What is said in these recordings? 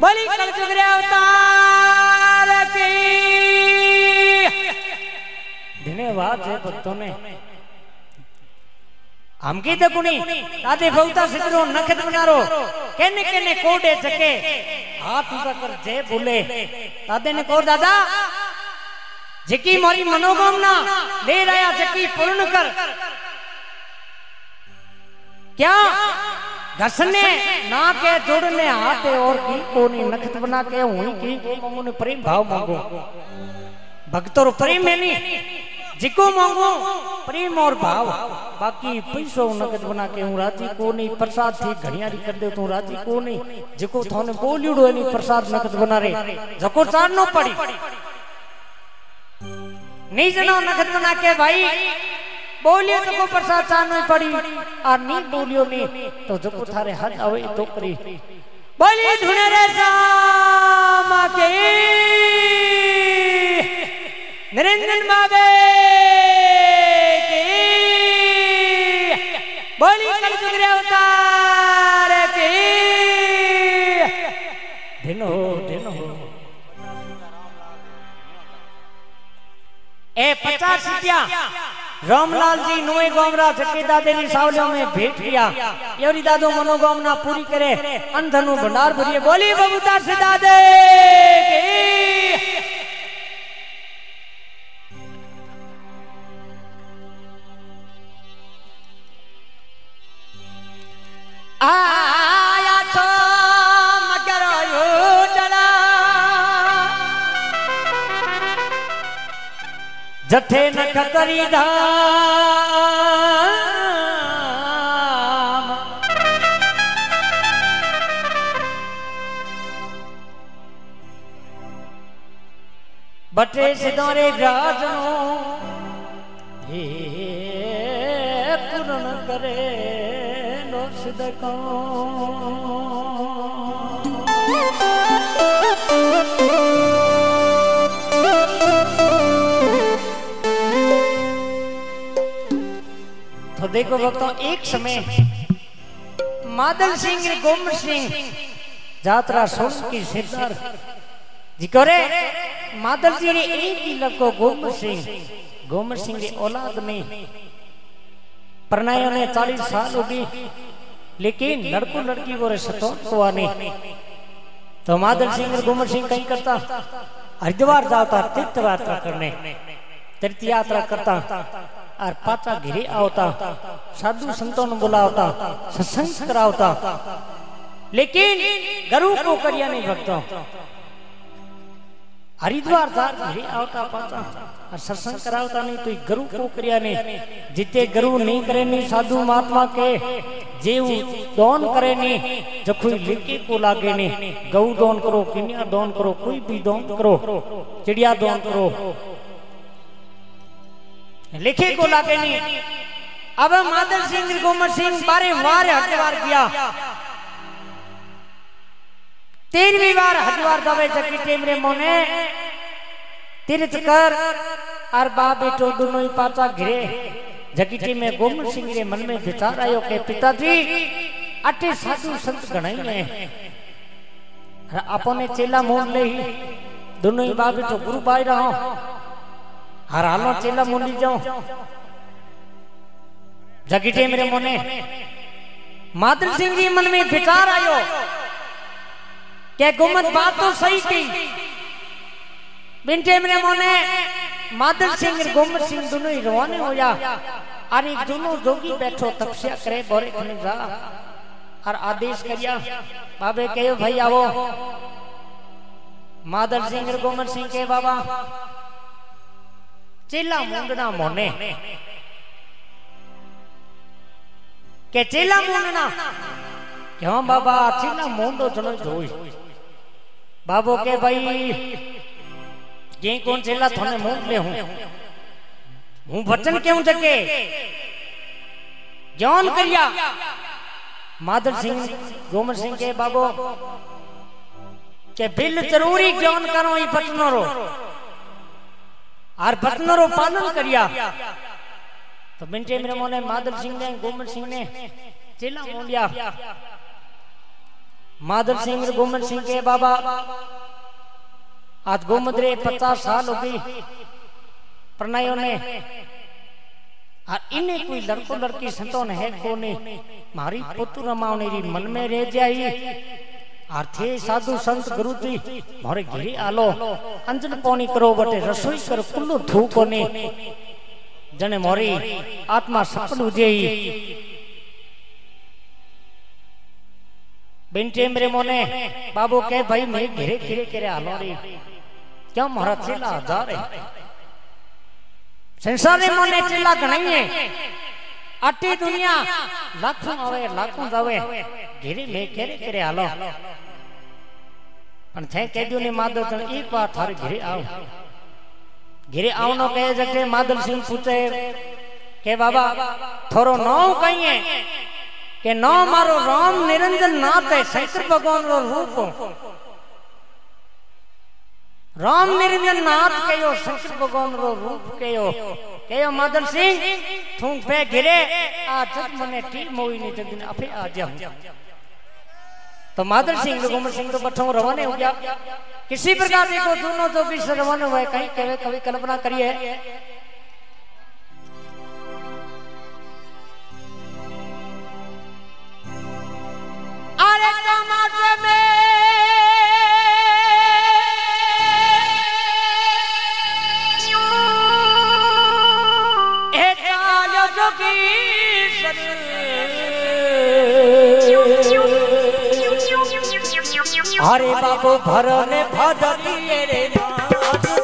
बोली कल चुगरे अवतार धन्यवाद भक्तों ने तो भवता सिद्धरो, नखत बनारो केने केने कोडे चके हाथ कर जय बोले। दादे ने कहो, दादा, जकी मारी मनोकामना, ले जकी पूर्ण कर। क्या? घसने ना के जोड़ने हाथ और की कोनी नखत बना के हुई की को ने प्रेम भाव मांगो। भक्तों प्रेम है नहीं जिको मांगो प्रेम और भाव। बाकी पैसो नगद बना के हूँ राज़ी को नहीं प्रसाद थी घड़ियारी कर दे तू राज़ी को नहीं जिको थाने बोलियो नहीं प्रसाद नगद बना रे। जको चार नो पड़ी। नहीं जनो नगद बना के भाई बोलियो तो को प्रसाद चार नो पड़ी और नहीं बोलियो नहीं तो जको थारे हद आवे तो करी। बोली धुने रे शाम के निरंजन बाबे की बोली कल चुगरे अवतार की दिन हो दिन हो। ए पचास रुपया रामलाल जी नुए गोमरा चक्की दादेरी सावलियों में भेंट किया। योरी दादो मनोकामना पूरी करे, अंधनु भंडार भरिए बोली बबूता से दादे आया जथे न कतरी धाम बटे सिदारे राजनो। हे पूर्ण करे नो सिदको देखो भक्तों एक समय मादल सिंह गोम सिंह जात्रा सुन की सिद्धर जी करे मादल जी ने एक ही लको गोम सिंह गोम सिंह की औलाद में प्रणायों ने चालीस साल होगी लेकिन लड़को लड़की को सतो को आने तो मादल सिंह गोमर सिंह कहीं करता? हरिद्वार जाता तीर्थ यात्रा करने। तीर्थ यात्रा करता। और पाचा घिरे आवता, साधु संतों ने बुलावता, सत्संग करावता। लेकिन गरु को करिया नहीं भक्तों हरिद्वार था घिरे आवता पाचा और सत्संग करावता नहीं तो गरु को करिया नहीं। जिते गरु नहीं करे नहीं साधु महात्मा के जेव दोन करे नहीं कोई लेके को लागे नहीं गौ दोन करो, किन्या दोन करो, कोई भी दोन करो, चिड़िया दोन करो लिखे को लागे नहीं। अब मादर सिंह गोमर सिंह बारे वार हरिद्वार किया। तेरहवीं बार हरिद्वार दवे जकी टेमरे मोने तीर्थ कर और बा बेटो दोनों ही पाचा घिरे। जगीटी में गोमर सिंह रे मन में विचार आयो के पिताजी अटे साधु संत गणाई है अपने चेला मोड़ ले ही। दोनों ही बा बेटो गुरु बाई रहो। हर हालो चेला मुंडी जाओ जगीटे मेरे मोने मादल सिंह जी मन में विचार आयो, के गुमत बात तो सही की बिंटे मेरे मोने मादल सिंह और गोमत सिंह दोनों ही रवाने हो जा एक दोनों जोगी बैठो, तपस्या करे, बोरे खने जा। और आदेश करिया, बाबे कहो भाई आओ। मादल सिंह और गोमत सिंह के बाबा चेला मुंडना मोने। के चेला मुंडना? क्यों बाबा चेला मुंडो चलो जोई। बाबो के भाई के कौन चेला थोने मुंड ले हूँ। हूँ। वचन क्यों जगे? ज्ञान करिया। मादर सिंह गोमर सिंह के बाबो। के बिल ज़रूरी ज्ञान करो ई बचनो रो और बचनरो पालन करिया। तो बिंटे मेरे मोने मादल सिंह ने गोमर सिंह ने, चेला मोलिया माधव सिंह गोमन सिंह के बाबा। आज गोमद रे पचास साल हो गई प्रणयों ने। और इन्हें कोई लड़को लड़की संतों है कोने मारी पुत्र रमावने री मन में रह जाई। और थे साधु संत गुरु जी मारे घिरी आलो अंजन पौनी करो बटे रसोई कर कुल्लो धू कोने जने मोरी आत्मा सपन उजेई। बिंटे मेरे मोने बाबू के भाई मैं घिरे घिरे करे आलो रे। क्या मारा चेला हज़ार है संसार अटी दुनिया। लाखों आवे लाखों जावे। घेरे ले घेरे करे आलो। पर थे कह दियो ने माधव तन एक बार थार घेरे आओ घेरे आओ ना कह जगते माधव सिंह पूछे के बाबा थोरो नौ कहिए के नौ मारो राम निरंजन नाथ है शंकर भगवान रो रूप राम निरंजन नाथ के यो शंकर भगवान रो रूप के यो कयो माधव सिंह तू पे घिरे आ जग मने टी मोई ने जग दिन अफे आ जाऊँ तो माधव सिंह गोमर सिंह तो बठों रवाने हो गया। किसी प्रकार से को दोनों तो भी रवाना हुए, कहीं कभी कभी कल्पना करिए अरे टमाटर में अरे बाबू भर भदरिए रे नाथ बाबू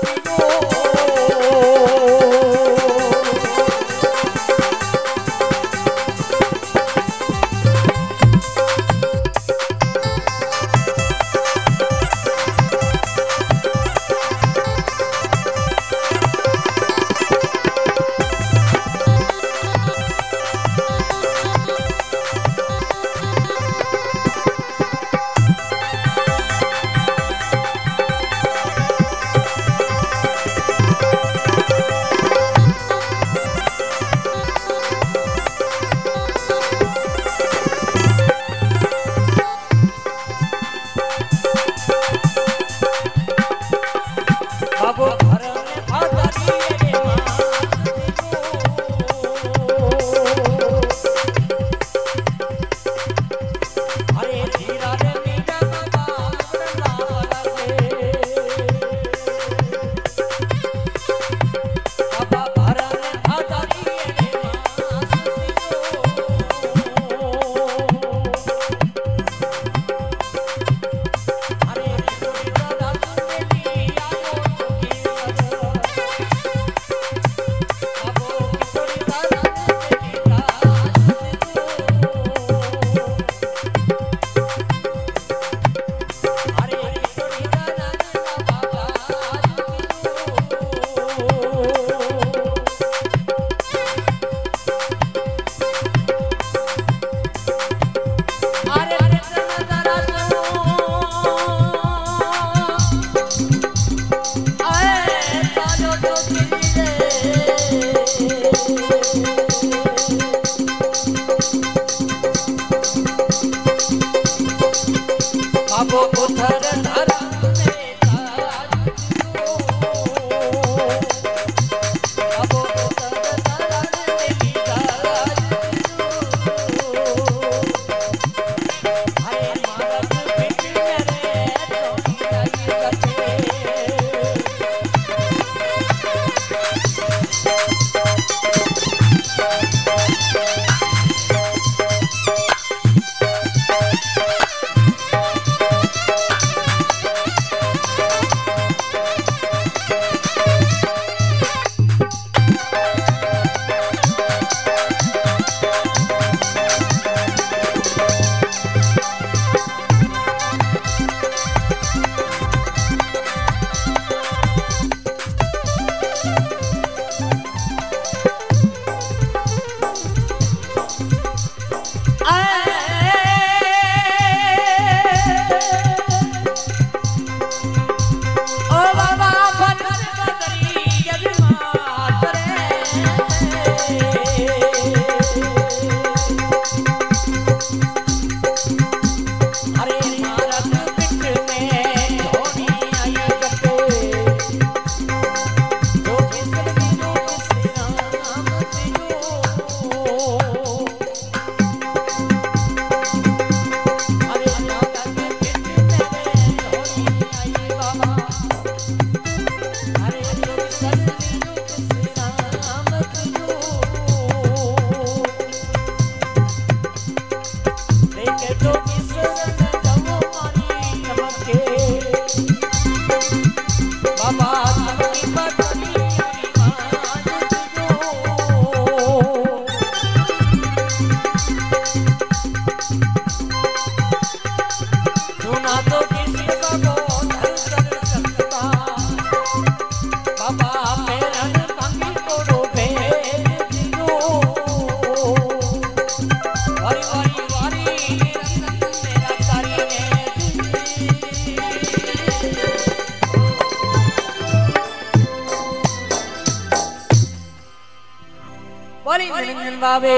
बड़ी निरंजन बाबे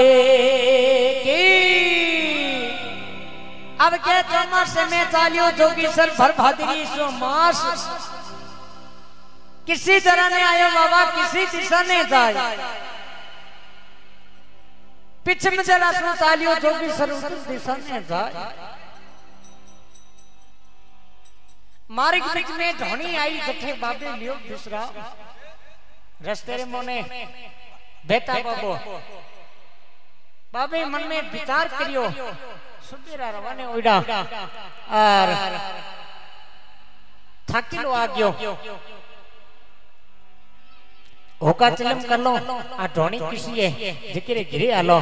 की? अब के चौमासे में चालियो जोगी सर भर भादरी सो मास? किसी तरह ने आयो बाबा, किसी दिशा ने जाए। पीछे में जरा सुन चालियो जोगी सर उतर दिशा ने जाए। मार्ग बीच में धोनी आई, जठे बाबे लियो दूसरा रस्ते रे मोने। बेटा बाबो। बाबे। मन में विचार करियो। सुबेरा रवाने ओइडा और थाकिलो आ गयो होका चलम कर लो आ ढोणी किसी है जिकरे घिरे आलो।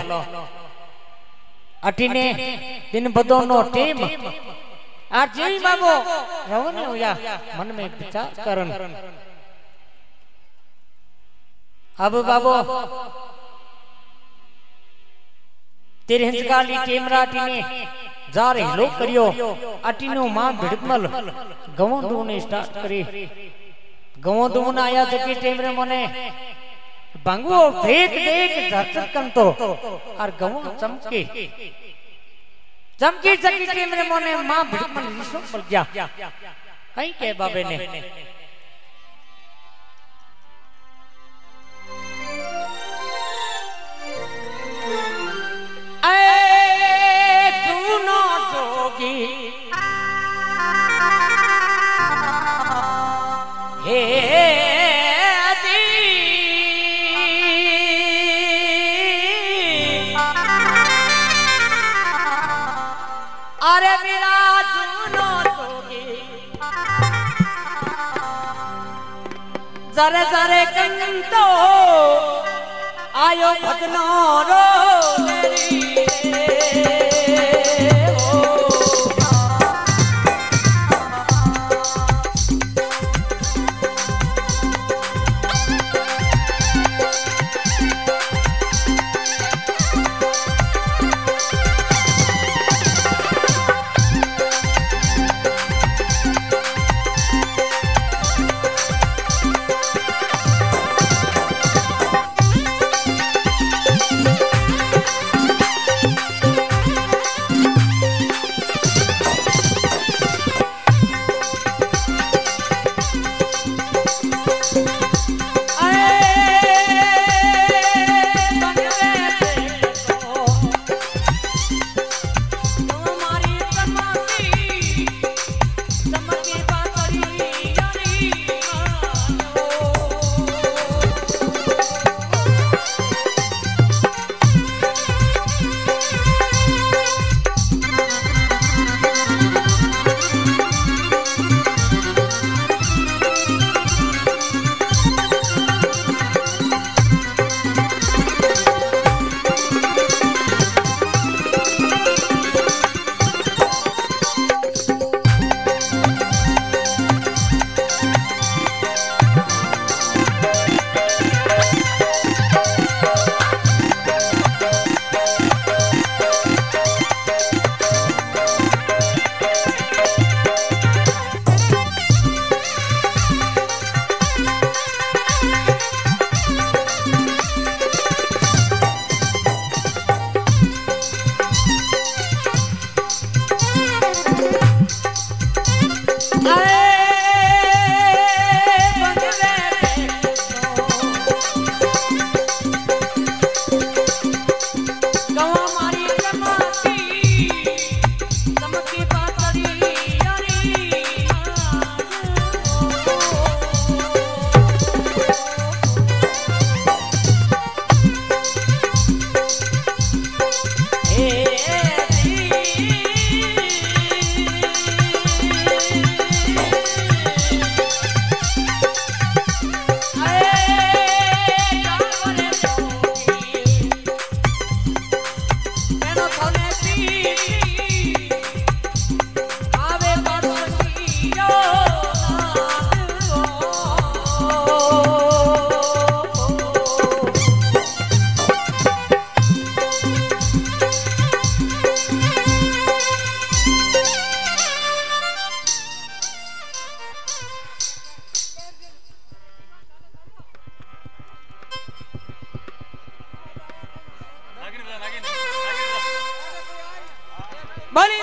अटीने दिन बदो नो टीम। आ जेई बाबो। रवाने होया। मन में विचार करन। अब बाबो तेरे हंसकाली कैमरा ने जा रहे लोग करियो। अटीनो माँ भिड़मल। गवो दूने स्टार्ट करे। गवो दून आया जकी टेमरे मने। बंगो देख देख धरचकन तो। और गवो चमके। चमकी। जकी टेमरे मने माँ भिड़मल रिसो पड़ गया। कहीं के बाबे ने? अरे मेरा जूनो जोगी जरे जरे कंतो आयो भजनो रो मेरी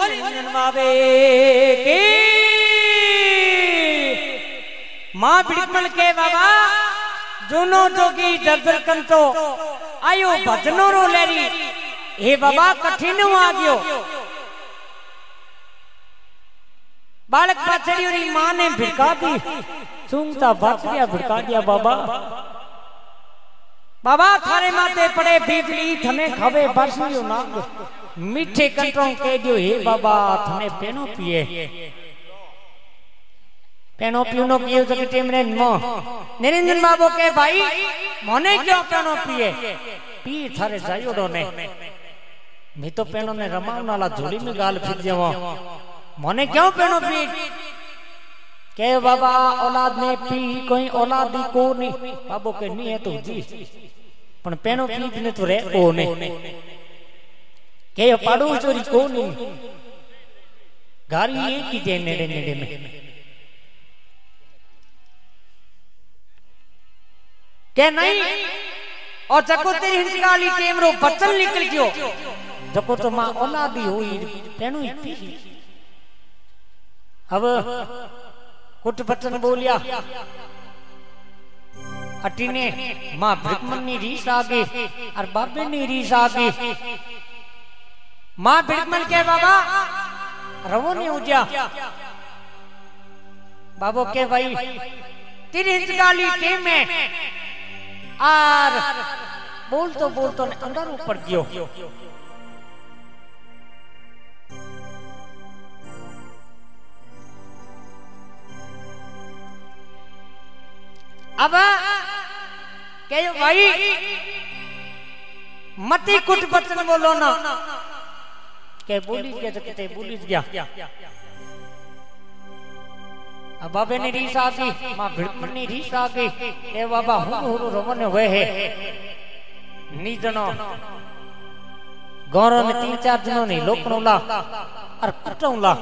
बाबे के। माँ बिड़कमल के बाबा जूनो जोगी जर्जर कंतो। आयो भजनो रो लेरी। हे बाबा कठिन आ गयो बालक पाछड़ी और माँ ने भिड़का दी। चूंगता बच गया भिड़का दिया बाबा। बाबा। थारे माथे पड़े बिजली थने खवे बरसियो नाग। मीठे कंटों के दियो हे बाबा थने पेनो पिए पेनो पीनो पियो तो टेम रे मो निरंजन बाबू के भाई मोने क्यों पेनो पिए पी थारे जायोड़ो ने मैं तो पेनो ने रमाव नाला झोली में गाल फिर जावा मोने क्यों पेनो पी के बाबा औलाद ने पी कोई औलादी को नहीं बाबू के नहीं है तो जी પણ પેનો પીજ ને તો રે કોને કે પાડો ચોરી કોને ગારી એક ही जे नेड़े नेड़े में के नहीं और जको तेरी हिंसगाली टेम रो बचन निकल गयो जको तो मां औलादी हुई पेनो ही पी अब कुट बचन बोलिया अटीने मां भिड़कमनी रीस आ गई और बाबे ने रीस आ माँ भिड़कमन के बाबा, रवो ने उजा बाबो के भाई तेरी हिंसगाली टीम में और बोल तो बोल तो अंदर ऊपर गयो अब के भाई, मती कुछ बचन बोलो ना। के बोली गया तो किते बोली गया। अब बाबे ने रीस आ गई माँ भिड़पन ने रीस आ गई ए बाबा हुरु हुरु रमन हुए है। नी जनो गौरव में तीन चार जनों ने लोकनोला और कुटौला।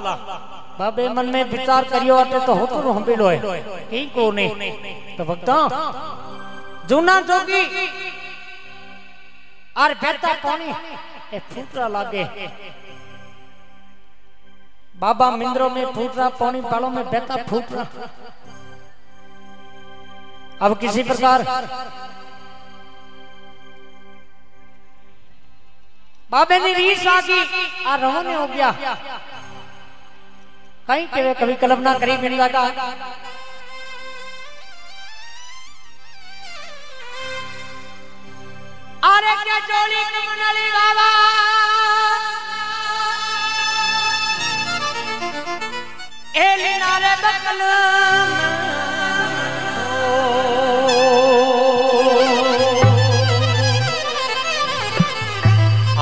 बाबे मन में विचार करियो अटे तो होतो रो हंबेलो है। कहीं को नहीं? तो भक्ता, जूना जोगी। और बहता पानी ए फूटरा लागे। बाबा मिंद्रो में फूट रहा पानी पालों में बहता फूट रहा अब किसी प्रकार बाबे ने रीस आ गई और रवो हो गया। कहीं के कभी कल्पना करी मिल लगा अरे क्या चोली कमनली बाबा। एली बकल।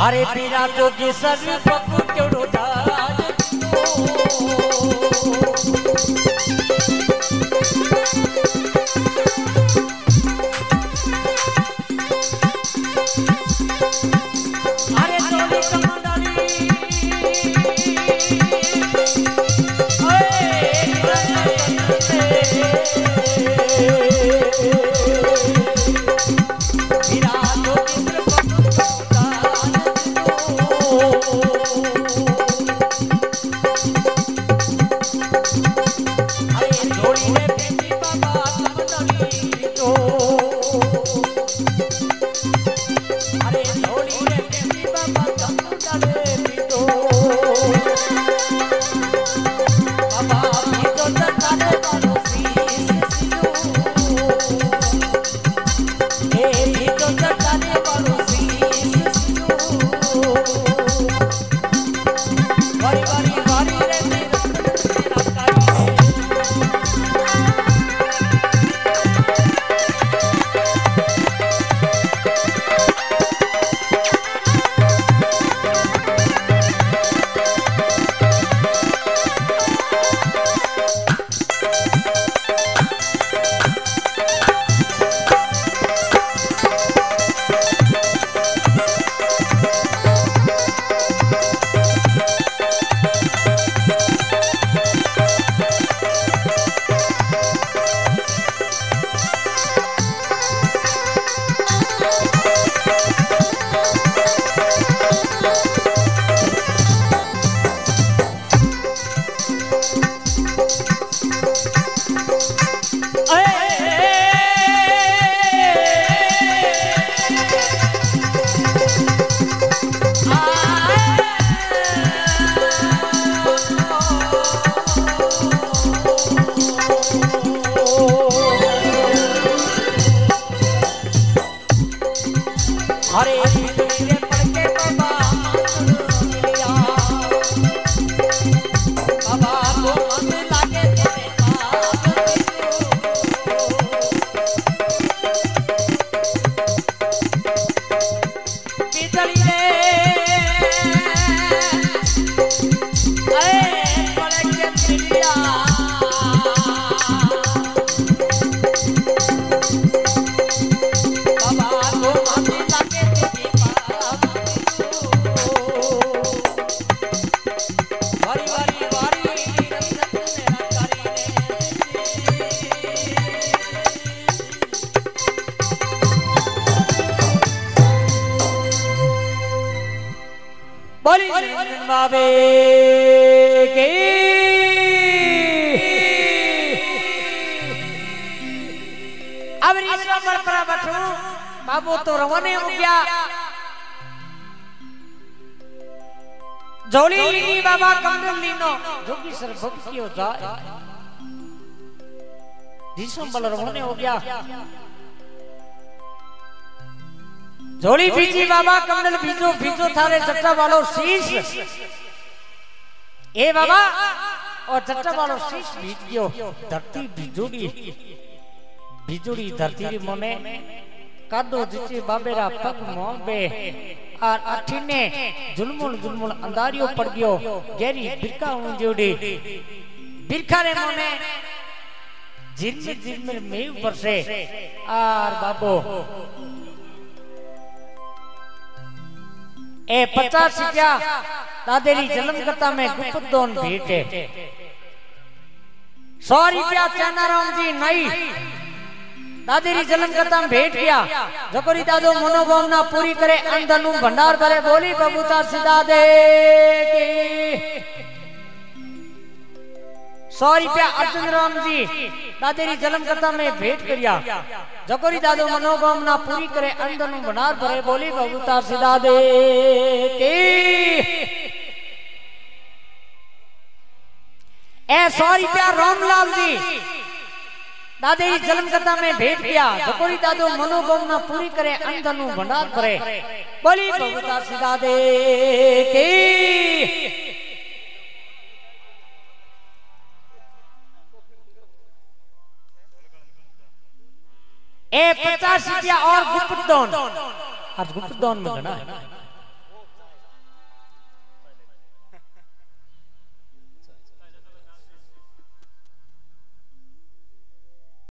अरे पीरा जोगी सर पप्पू केड़ो बाबू तो रवाने हो गया। जोली लीनी बाबा कमल लीनो। जोगी सर भक्ति हो जाए। जिसम बल रवाने हो गया। जोड़ी बीजी बाबा कमल बीजो बीजो थारे चट्टा वालो शीश। ए बाबा और चट्टा वालो शीश बीज गयो धरती बिजोड़ी बिजोड़ी धरती री मने। कादो जिचे बाबेरा पग मोबे। और अठीने जुलमुल जुलमुल अंधारियो पड़ गयो। गहरी बिरका जोड़ी बिरखा रे मने, झिरमिर झिरमिर मेव बरसे। और बाबो। ए पचास रुपया, दादेरी जन्म करता में गुप्त दोन भेंट। है सौ रुपया चैनाराम जी नई दादेरी जन्म में भेंट किया जकोरी दादो मनोभावना पूरी करे अंधनु भंडार भरे बोली बबूता सिदा दे की सौ रुपया अर्जुन राम जी दादेरी जन्म करता में भेंट करिया जकोरी दादो मनोकामना पूरी करे अंदनु भंडार भरे बोली बबूता सिदा दे के ए सौ रुपया रामलाल जी दादेरी जन्म करता में भेंट किया। जकोरी दादो मनोकामना पूरी करे अंदनु भंडार भरे बोली बबूता सिदा दे के। ए पचास रुपया और गुप्त दान आज गुप्त दान में ना?